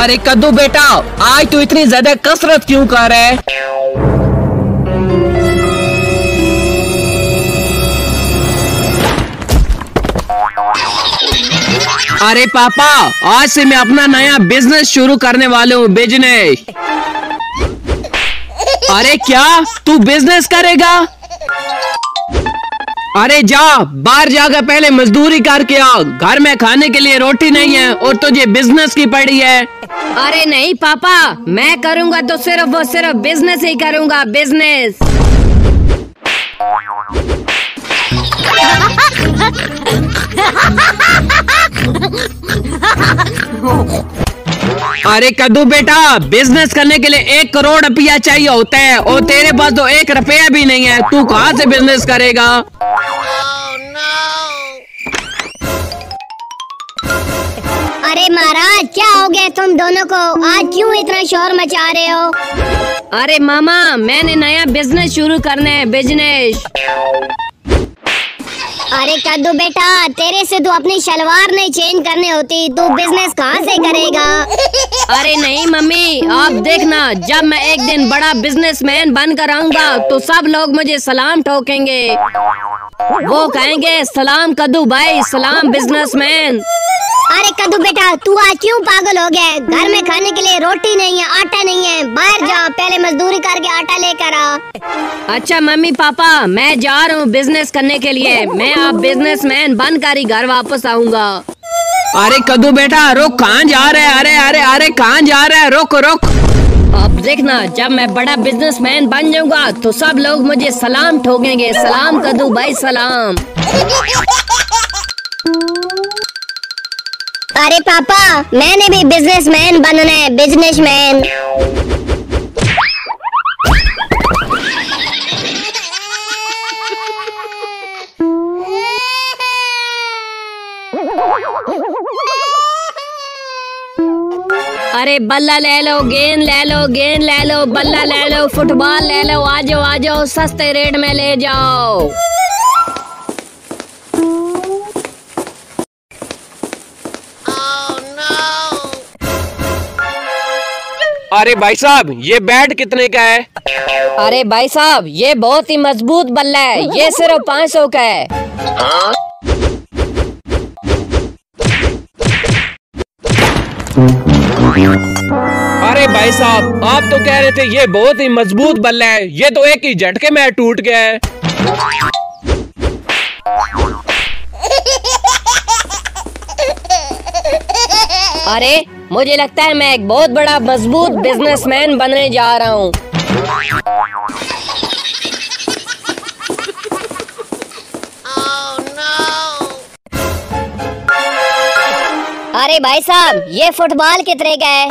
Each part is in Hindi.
अरे कद्दू बेटा, आज तू इतनी ज़्यादा कसरत क्यों कर रहा है? अरे पापा, आज से मैं अपना नया बिज़नेस शुरू करने वाले हूँ बिज़नेस अरे क्या? तू बिज़नेस करेगा? अरे जा, बाहर जाकर पहले मजदूरी करके आ। घर में खाने के लिए रोटी नहीं है और तुझे बिज़नेस की पड़ी है। अरे नहीं, पापा, मैं करूँगा तो सिर्फ़ वो सिर्फ़ बिज़नेस ही करूँगा बिज़नेस अरे कद्दू बेटा बिज़नेस करने के लिए एक करोड़ रुपया चाहिए होता है, और तेरे पास तो एक रुपया भी नहीं है, तू कहाँ से बिज़नेस करेगा? अरे महाराज, क्या हो गया तुम दोनों को? आज क्यों इतना शोर मचा रहे हो? अरे मामा, मैंने नया बिज़नेस शुरू करना है बिज़नेस अरे कद्दू बेटा तेरे से तू अपनी शलवार नहीं चेंज करनी होती। तू बिज़नेस कहाँ से करेगा? अरे नहीं मम्मी आप देखना जब मैं एक दिन बड़ा बिजनेसमैन बनकर आऊँगा तो सब लोग मुझे सलाम ठोकेंगे। वो कहेंगे सलाम कद्दू भाई सलाम बिजनेसमैन अरे कद्दू बेटा तू आज क्यों पागल हो गया? घर में खाने के लिए रोटी नहीं है आटा नहीं है। बाहर जा पहले मजदूरी करके आटा लेकर आ। अच्छा मम्मी पापा मैं जा रहा हूँ बिज़नेस करने के लिए। मैं अब बिजनेसमैन बनकर ही घर वापस आऊँगा। अरे कद्दू बेटा रुक कहाँ जा रहे है? अरे अरे अरे कहाँ जा रहे है? रुक रुक। अब देखना जब मैं बड़ा बिजनेसमैन बन जाऊँगा तो सब लोग मुझे सलाम ठोकेंगे। सलाम कद्दू भाई सलाम। अरे पापा मैंने भी बिजनेसमैन बनना है बिजनेसमैन अरे बल्ला ले लो गेंद ले लो गेंद ले लो बल्ला ले लो फुटबॉल ले लो आ जाओ आ जाओ सस्ते रेट में ले जाओ। अरे भाई साहब ये बैट कितने का है? अरे भाई साहब ये बहुत ही मज़बूत बल्ला है ये सिर्फ़ पाँच सौ का है? अरे भाई साहब, आप तो कह रहे थे ये बहुत ही मज़बूत बल्ला है। ये तो एक ही झटके में टूट गया है। अरे, मुझे लगता है मैं एक बहुत बड़ा मज़बूत बिजनेसमैन बनने जा रहा हूँ। अरे भाई साहब ये फुटबॉल कितने का है?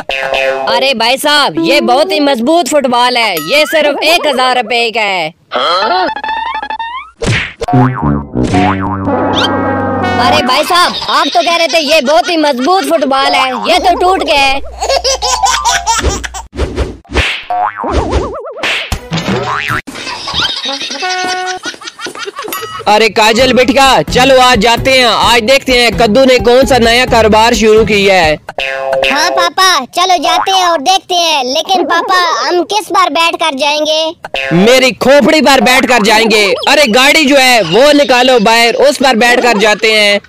अरे भाई साहब ये बहुत ही मज़बूत फुटबॉल है। ये सिर्फ़ एक हज़ार रुपए का है। अरे भाई साहब आप तो कह रहे थे ये बहुत ही मज़बूत फुटबॉल है ये तो टूट गया है। अरे काजल बिटिया चलो आज जाते हैं। आज देखते हैं कद्दू ने कौन सा नया कारोबार शुरू किया है। हाँ पापा चलो जाते हैं और देखते हैं। लेकिन पापा हम किस बार बैठ कर जाएँगे? मेरी खोपड़ी पर बैठ कर जाएँगे। अरे गाड़ी जो है वो निकालो बाहर उस पर बैठ कर जाते हैं।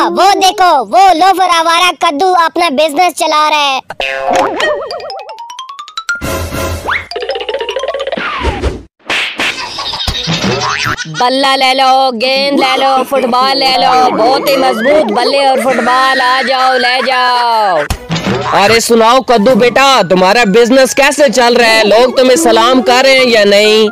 अरे वो देखो वो लोफर आवारा कद्दू अपना बिज़नेस चला रहा है। बल्ला ले लो गेंद ले लो फुटबॉल ले लो बहुत ही मज़बूत बल्ले और फुटबॉल आ जाओ ले जाओ। अरे सुनाओ कद्दू बेटा तुम्हारा बिज़नेस कैसे चल रहा है? लोग तुम्हें सलाम कर रहे हैं या नहीं?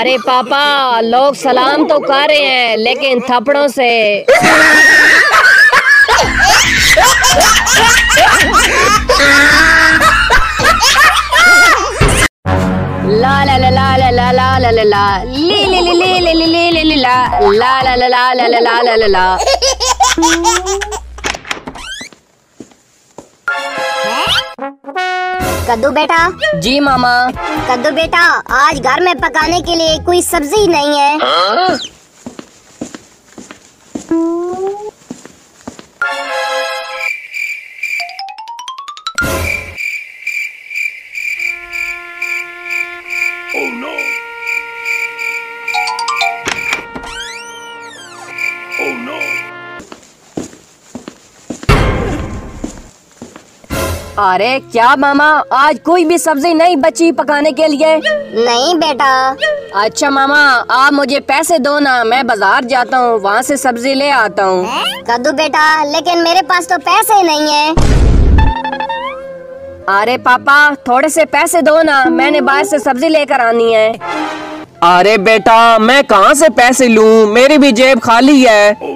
अरे पापा लोग सलाम तो कर रहे हैं लेकिन थप्पड़ों से। ला ला ला ला ला ला ला ला ला ला ली ली ली ली ली ली ली ली ली ला ला ला ला ला ला ला ला ला ला ला कद्दू बेटा जी मामा कद्दू बेटा आज घर में पकाने के लिए कोई सब्ज़ी नहीं है अरे क्या मामा आज कोई भी सब्ज़ी नहीं बची पकाने के लिए? नहीं बेटा। अच्छा मामा आप मुझे पैसे दो ना मैं बाज़ार जाता हूँ वहाँ से सब्ज़ी ले आता हूँ? कद्दू बेटा लेकिन मेरे पास तो पैसे नहीं है। अरे पापा थोड़े से पैसे दो ना मैंने बाहर से सब्ज़ी लेकर आनी है। अरे बेटा मैं कहाँ से पैसे लूँ? मेरी भी जेब खाली है।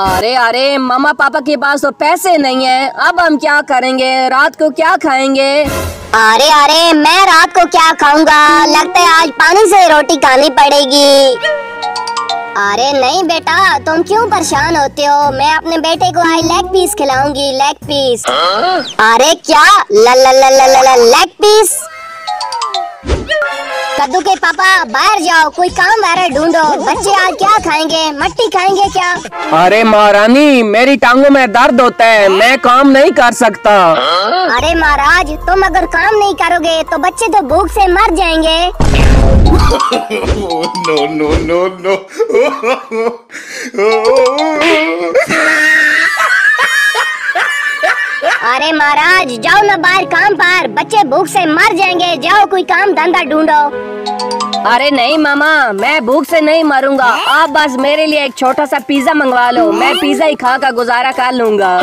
अरे अरे मामा पापा के पास तो पैसे नहीं है। अब हम क्या करेंगे? रात को क्या खाएँगे? अरे अरे मैं रात को क्या खाऊँगा? लगता है आज पानी से रोटी खानी पड़ेगी। अरे नहीं बेटा तुम क्यों परेशान होते हो? मैं अपने बेटे को आज लेग पीस खिलाऊँगी लेग पीस अरे क्या? ला ला ला ला ला, ला लेग पीस कद्दू के पापा बाहर जाओ कोई काम वारा ढूंढो। बच्चे आज क्या खाएँगे मट्टी खाएँगे क्या? अरे महारानी मेरी टांगों में दर्द होता है मैं काम नहीं कर सकता। अरे महाराज तुम अगर काम नहीं करोगे तो बच्चे तो भूख से मर जाएँगे। No, no, no, no. अरे महाराज जाओ ना बाहर काम पर। बच्चे भूख से मर जाएँगे। जाओ कोई काम धंधा ढूंढो। अरे नहीं मामा मैं भूख से नहीं मरूँगा। आप बस मेरे लिए एक छोटा सा पिज्जा मंगवा लो। मैं पिज्जा ही खा कर गुजारा कर लूँगा।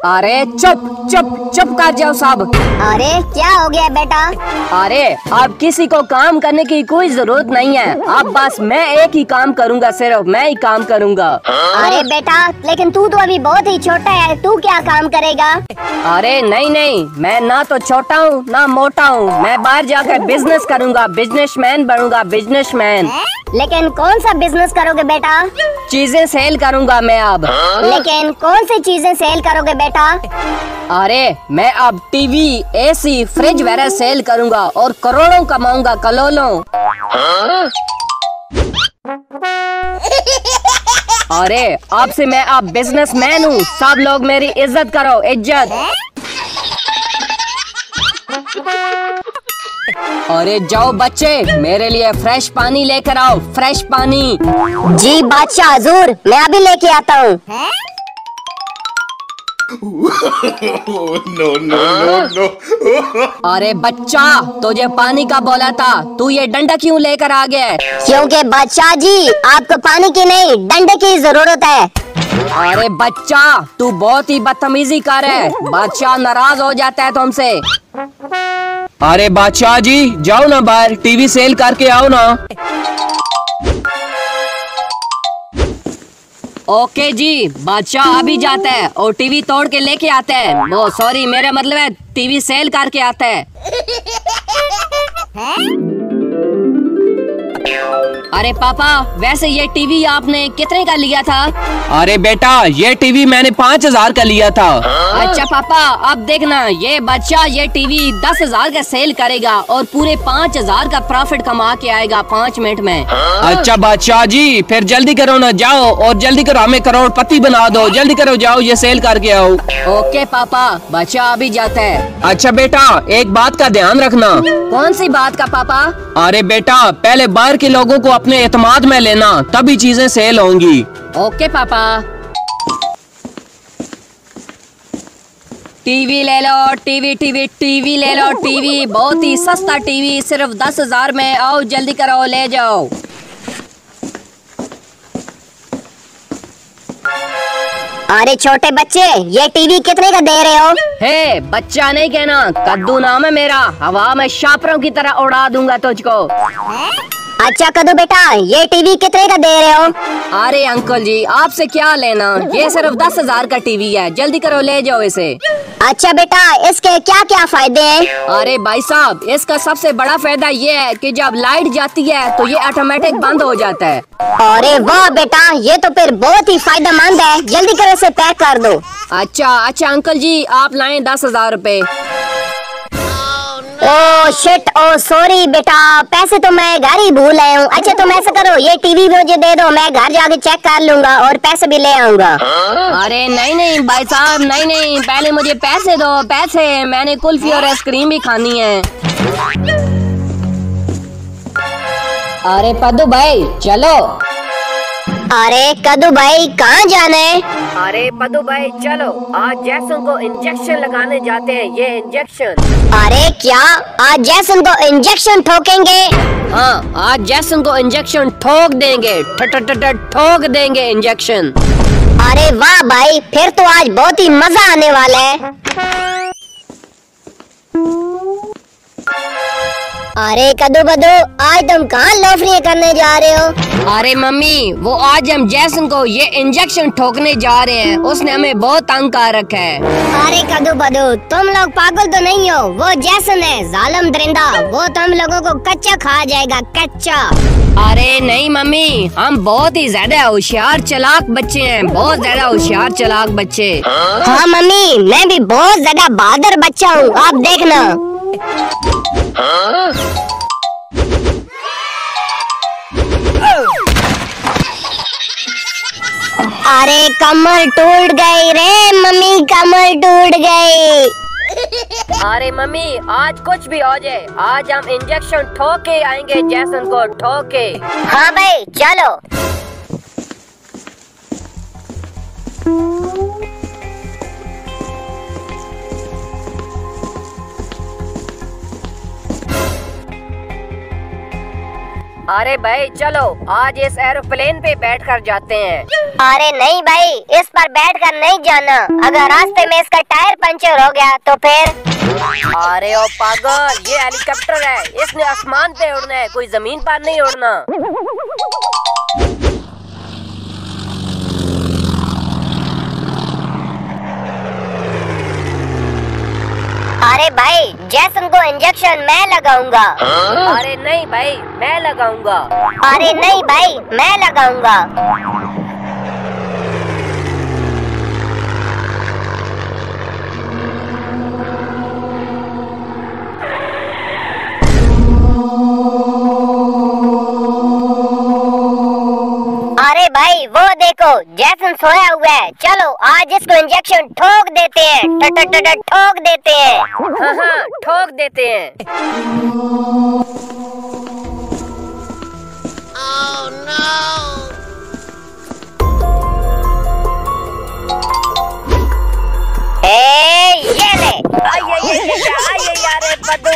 अरे चुप चुप चुप कर जाओ साहब अरे क्या हो गया बेटा? अरे अब किसी को काम करने की कोई ज़रूरत नहीं है। अब बस मैं एक ही काम करूँगा सिर्फ़ मैं ही काम करूँगा। अरे बेटा लेकिन तू तो अभी बहुत ही छोटा है। तू क्या काम करेगा? अरे नहीं नहीं मैं ना तो छोटा हूँ ना मोटा हूँ। मैं बाहर जाकर बिज़नेस करूँगा बिजनेसमैन बनूँगा बिजनेसमैन लेकिन कौन सा बिज़नेस करोगे बेटा? चीज़ें सेल करूँगा मैं अब। लेकिन कौन सी चीज़ें सेल करोगे बेटा? अरे मैं अब टीवी एसी फ्रिज वगैरह सेल करूँगा और करोड़ों कमाऊँगा कलोलों अरे आपसे मैं अब बिजनेसमैन हूँ। सब लोग मेरी इज़्ज़त करो इज़्ज़त। अरे जाओ बच्चे मेरे लिए फ्रेश पानी लेकर आओ फ्रेश पानी। जी बादशाह हजूर मैं अभी लेके आता हूँ? No, no, no, no. अरे बच्चा तुझे पानी का बोला था। तू ये डंडा क्यों लेकर आ गया? क्योंकि बादशाह जी आपको पानी की नहीं डंडे की ज़रूरत है। अरे बच्चा तू बहुत ही बदतमीजी कर है। बादशाह नाराज़ हो जाता है तुमसे। अरे बादशाह जी जाओ ना बाहर टीवी सेल करके आओ ना। ओके जी, बादशाह अभी जाता है और टीवी तोड़ के लेके आता है। वो सॉरी मेरा मतलब है, टीवी सेल करके आता है? अरे पापा वैसे ये टीवी आपने कितने का लिया था? अरे बेटा ये टीवी मैंने पाँच हज़ार का लिया था। अच्छा पापा अब देखना ये बच्चा ये टीवी दस हज़ार का सेल करेगा और पूरे पाँच हज़ार का प्रॉफिट कमा के आएगा पाँच मिनट में। अच्छा बादशाह जी फिर जल्दी करो ना जाओ और जल्दी करो हमें करोड़पति बना दो। जल्दी करो जाओ ये सेल करके आओ। ओके पापा बच्चा अभी जाता है। अच्छा बेटा एक बात का ध्यान रखना। कौन सी बात का पापा? अरे बेटा पहले बाहर के लोगों को अपने एतमाद में लेना तभी चीज़ें सेल होंगी। ओके पापा। टीवी ले लो टीवी टीवी टीवी ले लो टीवी। बहुत ही सस्ता टीवी सिर्फ़ दस हज़ार में। आओ जल्दी करो ले जाओ। अरे छोटे बच्चे ये टीवी कितने का दे रहे हो? हे बच्चा नहीं कहना। कद्दू नाम है मेरा। हवा में शापरों की तरह उड़ा दूँगा तुझको। अच्छा कदू बेटा ये टीवी कितने का दे रहे हो? अरे अंकल जी आपसे क्या लेना? ये सिर्फ़ दस हज़ार का टीवी है जल्दी करो ले जाओ इसे। अच्छा बेटा इसके क्या क्या फ़ायदे हैं? अरे भाई साहब इसका सबसे बड़ा फ़ायदा ये है कि जब लाइट जाती है तो ये ऑटोमेटिक बंद हो जाता है। अरे वाह बेटा ये तो फिर बहुत ही फ़ायदेमंद है। जल्दी करो इसे पैक कर दो। अच्छा अच्छा अंकल जी आप लाए दस हज़ार रूपए। ओ शिट ओ सॉरी बेटा. पैसे तो मैं घर ही भूल आया हूँ। अच्छा तुम ऐसा करो, ये टीवी मुझे दे दो, मैं घर जाके चेक कर लूँगा और पैसे भी ले आऊँगा। अरे, नहीं नहीं, भाई साहब, नहीं नहीं, पहले मुझे पैसे दो, पैसे। मैंने कुल्फी और आइसक्रीम भी खानी है। अरे, पद्दू भाई, चलो। अरे कदू भाई कहाँ जाना है? अरे पद्दू भाई चलो आज जैसन को इंजेक्शन लगाने जाते हैं ये इंजेक्शन अरे क्या? आज जैसन को इंजेक्शन ठोकेंगे? हाँ आज जैसन को इंजेक्शन ठोक देंगे ठोक देंगे इंजेक्शन अरे वाह भाई फिर तो आज बहुत ही मज़ा आने वाला है। अरे कदू बदू आज तुम कहाँ लोफरी करने जा रहे हो? अरे मम्मी वो आज हम जैसन को ये इंजेक्शन ठोकने जा रहे हैं उसने हमें बहुत तंग कर रखा है। अरे कदू बदू तुम लोग पागल तो नहीं हो वो जैसन है जालम दरिंदा वो तुम लोगों को कच्चा खा जाएगा कच्चा। अरे नहीं मम्मी हम बहुत ही ज़्यादा होशियार चलाक बच्चे हैं बहुत ज़्यादा होशियार चलाक बच्चे। हाँ मम्मी मैं भी बहुत ज़्यादा बहादुर बच्चा हूँ आप देखना। अरे कमर टूट गई रे मम्मी कमर टूट गई। अरे मम्मी आज कुछ भी हो जाए आज हम इंजेक्शन ठोके आएँगे जैसन को ठोके। हाँ भाई चलो। अरे भाई चलो आज इस एरोप्लेन पे बैठ कर जाते हैं। अरे नहीं भाई इस पर बैठ कर नहीं जाना। अगर रास्ते में इसका टायर पंचर हो गया तो फिर? अरे ओ पागल ये हेलीकॉप्टर है। इसने आसमान पे उड़ना है कोई ज़मीन पर नहीं उड़ना। अरे भाई जैसन को इंजेक्शन मैं लगाऊँगा। अरे नहीं भाई मैं लगाऊँगा। अरे नहीं भाई मैं लगाऊँगा। भाई वो देखो जैसन सोया हुआ है। चलो आज इसको इंजेक्शन ठोक देते हैं। ठोक देते हैं। हाँ हाँ ठोक देते हैं। ए, ये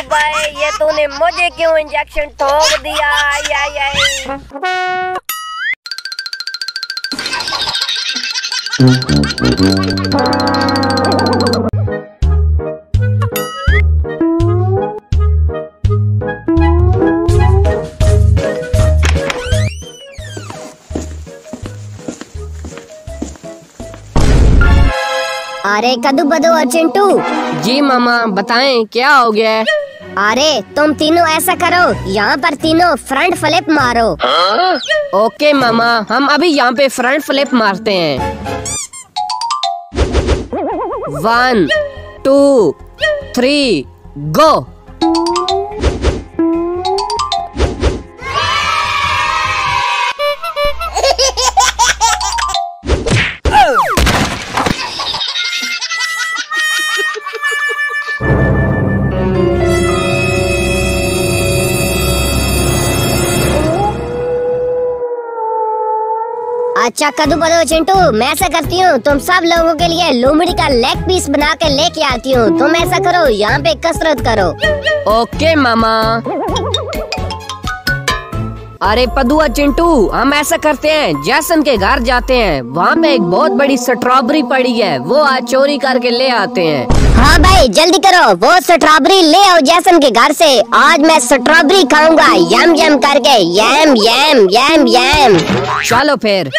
भाई तूने मुझे क्यों इंजेक्शन ठोक दिया? आए आए आए। अरे कदू बदू और चिंटू। जी मामा बताएँ क्या हो गया है? अरे, तुम तीनों ऐसा करो। यहाँ पर तीनों फ्रंट फ्लिप मारो। ओके, मामा। हम अभी यहाँ पे फ्रंट फ्लिप मारते हैं। वन टू थ्री गो अच्छा कदू बदो चिंटू, मैं ऐसा करती हूँ, तुम सब लोगों के लिए लोमड़ी का लेग पीस बना के लेके आती हूँ, तुम ऐसा करो, यहाँ पे कसरत करो। ओके, मामा। अरे पदुआ चिंटू, हम ऐसा करते हैं, जैसन के घर जाते हैं, वहाँ पे एक बहुत बड़ी स्ट्रॉबेरी पड़ी है, वो आज चोरी करके ले आते हैं। हाँ भाई जल्दी करो। वो स्ट्रॉबेरी ले आओ जैसन के घर से। आज मैं स्ट्रॉबेरी खाऊँगा। यम यम करके। यम यम यम यम। चलो फिर।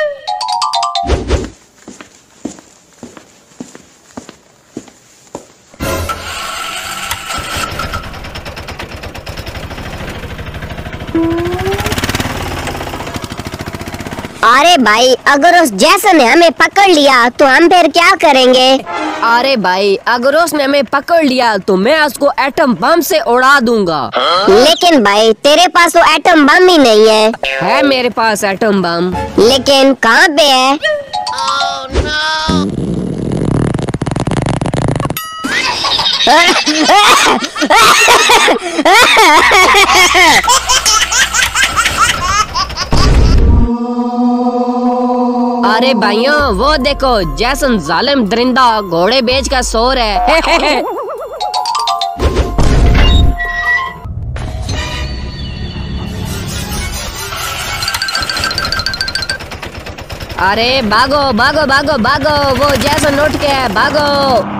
अरे भाई अगर उस जैसन ने हमें पकड़ लिया तो हम फिर क्या करेंगे? अरे भाई अगर उसने हमें पकड़ लिया तो मैं उसको एटम बम से उड़ा दूँगा। लेकिन भाई तेरे पास तो एटम बम ही नहीं है। है मेरे पास एटम बम लेकिन कहाँ पे है? अरे भाइयों, वो देखो, जैसन जालिम दरिंदा घोड़े बेच का शोर है। अरे भागो भागो भागो भागो, वो जैसन उठ के भागो।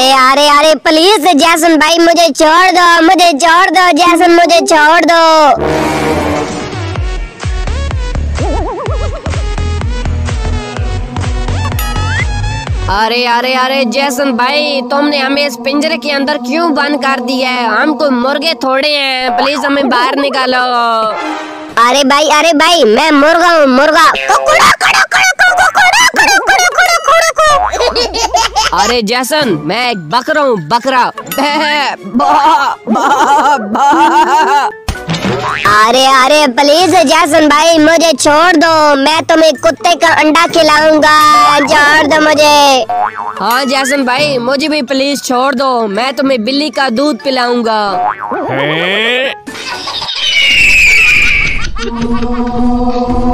अरे अरे अरे प्लीज़ जैसन भाई, मुझे छोड़ दो, मुझे छोड़ दो, जैसन मुझे छोड़ दो। अरे अरे अरे, जैसन भाई, तुमने हमें इस पिंजरे के अंदर क्यों बंद कर दिया है? हम कोई मुर्गे थोड़े हैं प्लीज़ हमें बाहर निकालो। अरे भाई अरे भाई मैं मुर्गा हूँ मुर्गा। अरे जैसन मैं एक बकरा हूँ बकरा। अरे अरे प्लीज़ जैसन भाई मुझे छोड़ दो। मैं तुम्हें कुत्ते का अंडा खिलाऊँगा। छोड़ दो मुझे। हाँ जैसन भाई मुझे भी प्लीज़ छोड़ दो। मैं तुम्हें बिल्ली का दूध पिलाऊँगा। Oh.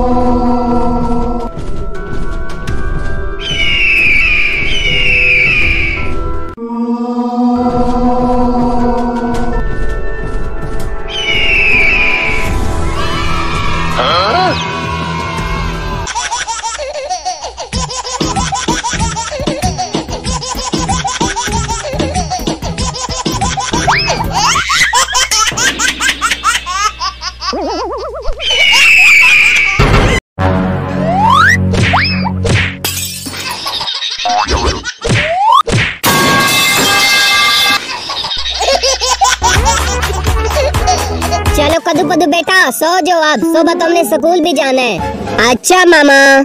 जाओ अब सुबह तुमने स्कूल भी जाना है। अच्छा मामा।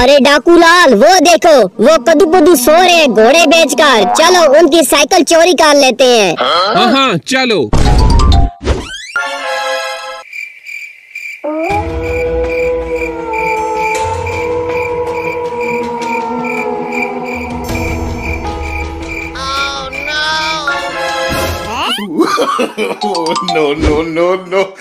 अरे डाकूलाल वो देखो, वो कदू पदू सो रहे हैं घोड़े बेचकर। चलो, उनकी साइकिल चोरी कर लेते हैं। हाँ हाँ चलो। Oh, no, no, no, no.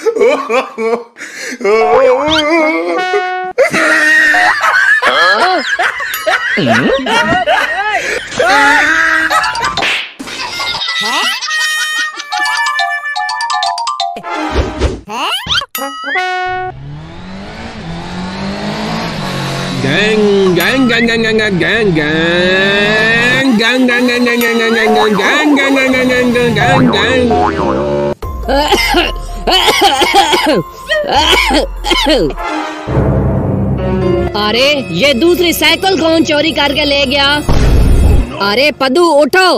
Gang, gang, gang, gang, gang, gang, gang, gang, gang, gang, gang, gang, gang, gang, gang, gang, gang, gang, gang, gang, gang, gang, gang. अरे ये दूसरी साइकिल कौन चोरी करके ले गया अरे पदू उठो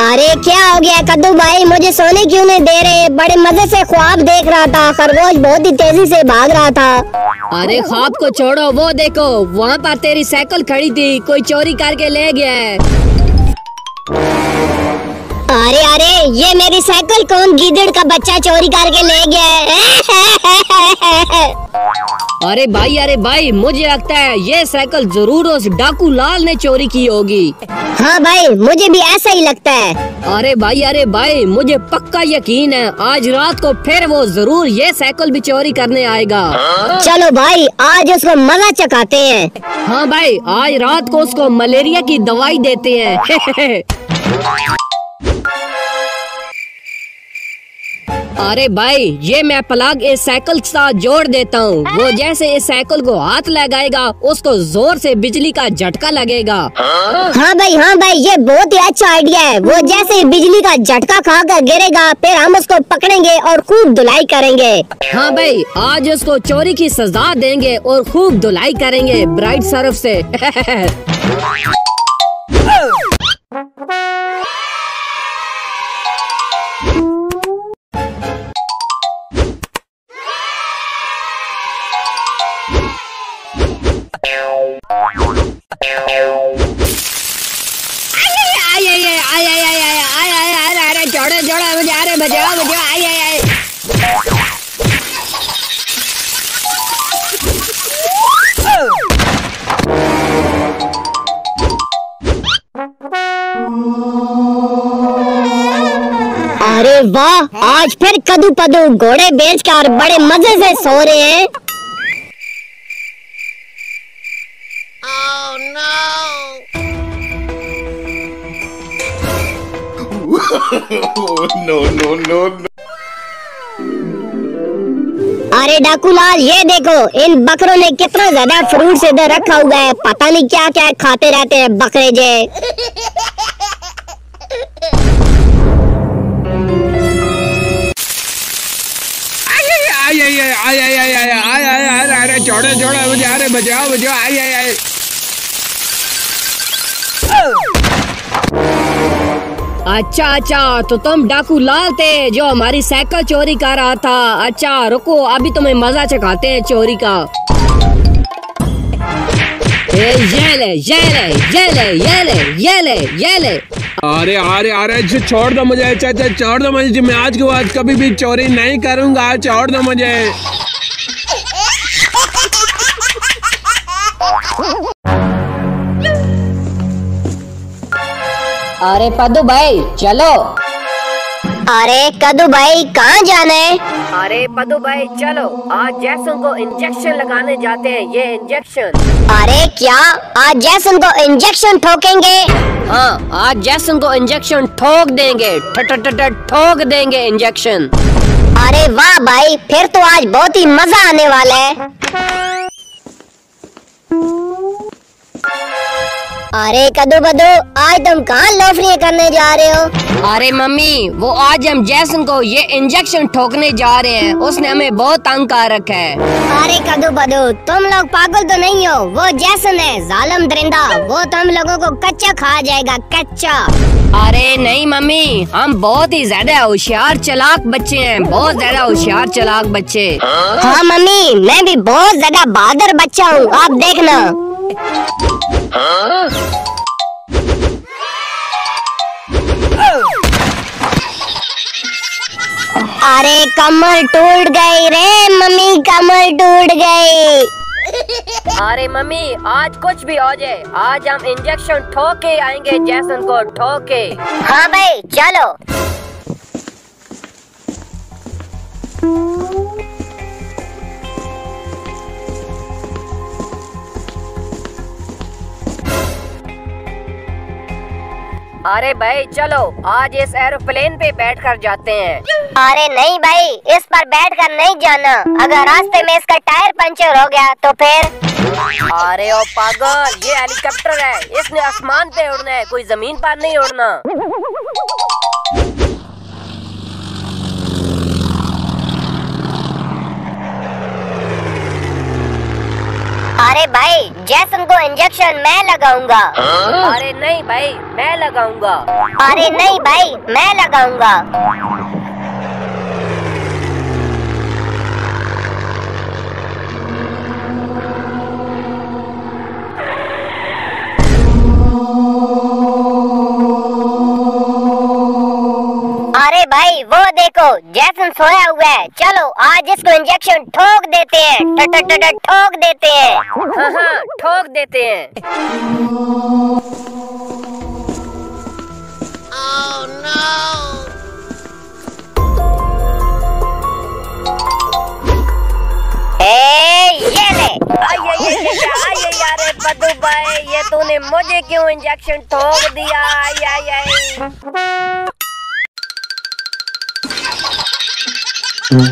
अरे क्या हो गया? कद्दू भाई, मुझे सोने क्यों नहीं दे रहे? बड़े मज़े से ख्वाब देख रहा था। खरगोश बहुत ही तेज़ी से भाग रहा था। अरे ख्वाब को छोड़ो, वो देखो, वहाँ पर तेरी साइकिल खड़ी थी। कोई चोरी करके ले गया है। अरे अरे ये मेरी साइकिल कौन गिदड़ का बच्चा चोरी करके ले गया है? अरे भाई अरे भाई मुझे लगता है ये साइकिल ज़रूर उस डाकू लाल ने चोरी की होगी। हाँ भाई मुझे भी ऐसा ही लगता है। अरे भाई अरे भाई मुझे पक्का यकीन है आज रात को फिर वो ज़रूर ये साइकिल भी चोरी करने आएगा। चलो भाई आज उसको मज़ा चखाते हैं। हाँ भाई आज रात को उसको मलेरिया की दवाई देते हैं। अरे भाई ये मैं प्लग इस साइकिल के साथ जोड़ देता हूँ। वो जैसे इस साइकिल को हाथ लगाएगा उसको ज़ोर से बिजली का झटका लगेगा। हाँ भाई हाँ भाई ये बहुत ही अच्छा आइडिया है। वो जैसे ही बिजली का झटका खाकर गिरेगा फिर हम उसको पकड़ेंगे और खूब धुलाई करेंगे। हाँ भाई आज उसको चोरी की सजा देंगे और खूब धुलाई करेंगे ब्राइट सरफ से। वाह आज फिर कदू पदू घोड़े बेच कर बड़े मज़े से सो रहे हैं। Oh, no, no, no, no. अरे डाकूलाल ये देखो इन बकरों ने कितना ज़्यादा फ्रूट इधर रखा हुआ है पता नहीं क्या क्या खाते रहते हैं बकरे जे। आई आई आई आई आई आई आई आई अरे छोड़ो छोड़ो मुझे अरे बचाओ बचाओ आई आई आई अच्छा अच्छा तो तुम डाकू लाल थे, जो हमारी साइकिल चोरी कर रहा था। अच्छा रुको, अभी तो तुम्हें मज़ा चखाते हैं चोरी का। ए, ये ले ये ले ये ले ये ले ये ले ये ले अरे अरे अरे छोड़ दो मुझे अच्छा अच्छा छोड़ दो मुझे मैं आज के बाद कभी भी चोरी नहीं करूँगा छोड़ दो मुझे। अरे पदू भाई चलो। अरे कदू भाई कहाँ जाना है? अरे पदू भाई चलो आज जैसन को इंजेक्शन लगाने जाते हैं ये इंजेक्शन अरे क्या? आज जैसन को इंजेक्शन ठोकेंगे? हाँ आज जैसन को इंजेक्शन ठोक देंगे ठोक देंगे इंजेक्शन अरे वाह भाई फिर तो आज बहुत ही मज़ा आने वाला है। अरे कदू बदू आज तुम कहाँ लोफरियाँ करने जा रहे हो? अरे मम्मी वो आज हम जैसन को ये इंजेक्शन ठोकने जा रहे हैं उसने हमें बहुत तंग कर रखा है। अरे कदू बदू तुम लोग पागल तो नहीं हो वो जैसन है जालम दरिंदा वो तुम लोगों को कच्चा खा जाएगा कच्चा। अरे नहीं मम्मी हम बहुत ही ज़्यादा होशियार चलाक बच्चे हैं बहुत ज़्यादा होशियार चलाक बच्चे। हाँ मम्मी मैं भी बहुत ज़्यादा बहादुर बच्चा हूँ आप देखना। अरे कमर टूट गई रे मम्मी कमर टूट गई। अरे मम्मी आज कुछ भी हो जाए आज हम इंजेक्शन ठोके आएँगे जैसन को ठोके। हाँ भाई चलो। अरे भाई चलो आज इस एरोप्लेन पे बैठ कर जाते हैं। अरे नहीं भाई इस पर बैठ कर नहीं जाना। अगर रास्ते में इसका टायर पंचर हो गया तो फिर? अरे ओ पागल ये हेलीकॉप्टर है। इसने आसमान पे उड़ना है कोई ज़मीन पर नहीं उड़ना। भाई जैसन को इंजेक्शन मैं लगाऊँगा। अरे नहीं भाई मैं लगाऊँगा। अरे नहीं भाई मैं लगाऊँगा। भाई वो देखो जैसन सोया हुआ है। चलो आज इसको इंजेक्शन ठोक देते हैं। ठोक देते हैं। हाँ हाँ ठोक देते हैं। ए, ये ले। यार भाई तूने मुझे क्यों इंजेक्शन ठोक दिया? आए आए। आए।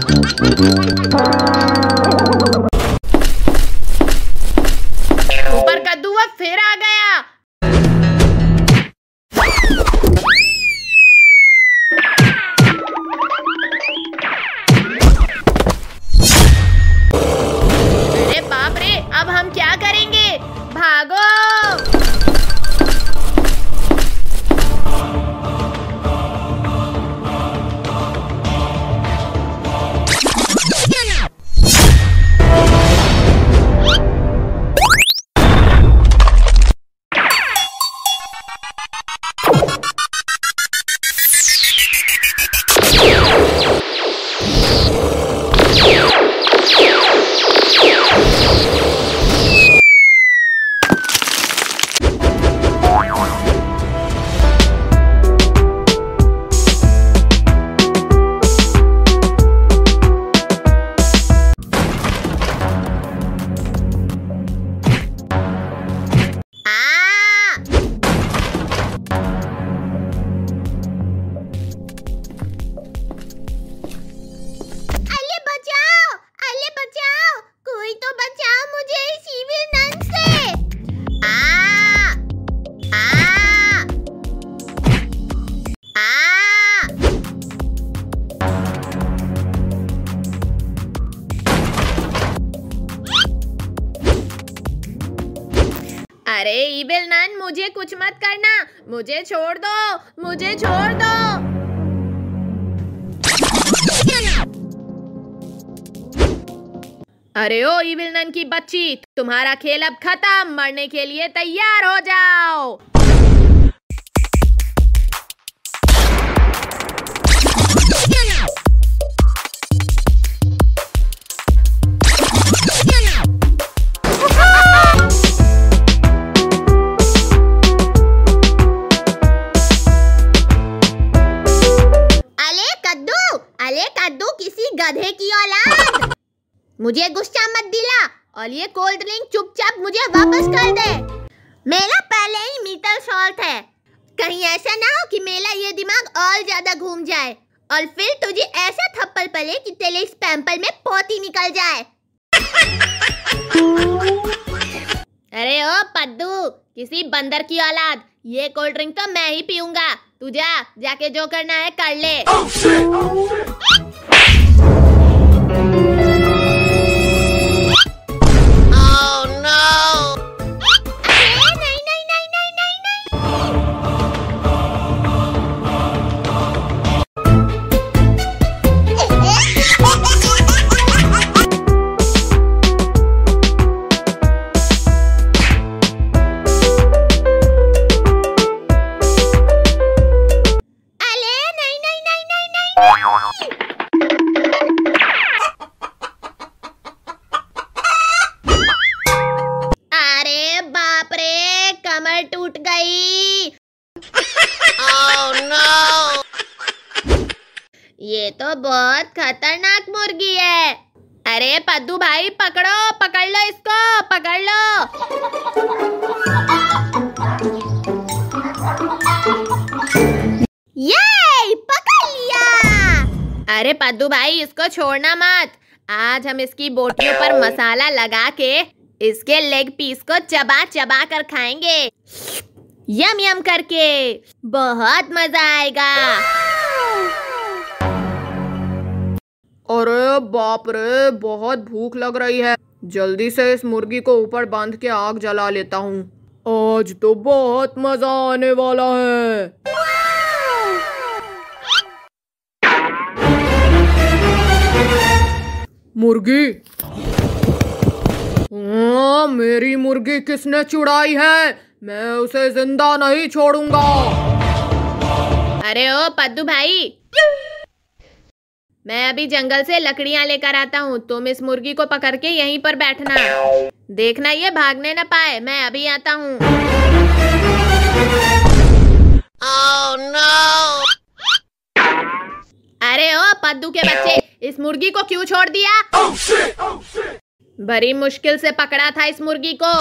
मुझे छोड़ दो, मुझे छोड़ दो। अरे ओ इविल नन की बच्ची, तुम्हारा खेल अब खत्म, मरने के लिए तैयार हो जाओ। ऐसा ना हो कि मेरा ये दिमाग और ज़्यादा घूम जाए। और फिर तुझे ऐसा थप्पड़ पड़े कि तेरे इस पैम्पल में पोती निकल जाए। अरे ओ पद्दू, किसी बंदर की औलाद, ये कोल्ड ड्रिंक तो मैं ही पीऊँगा। तू जा, जाके जो करना है कर ले। अरे हम इसकी बोटियों पर मसाला लगा के इसके लेग पीस को चबा चबा कर खाएँगे। यम यम करके। बहुत मज़ा आएगा। अरे बाप रे, बहुत भूख लग रही है। जल्दी से इस मुर्गी को ऊपर बाँध के आग जला लेता हूँ। आज तो बहुत मज़ा आने वाला है। मुर्गी। हाँ, मेरी मुर्गी किसने चुड़ाई है? मैं उसे ज़िंदा नहीं छोड़ूँगा। अरे ओ पद्दू भाई। मैं अभी जंगल से लकड़ियाँ लेकर आता हूँ। तुम इस मुर्गी को पकड़ के यहीं पर बैठना। देखना ये भागने न पाए मैं अभी आता हूँ। Oh, no! अरे ओ पद्दू के बच्चे। इस मुर्गी को क्यों छोड़ दिया? Oh shit, oh shit. बड़ी मुश्किल से पकड़ा था इस मुर्गी को।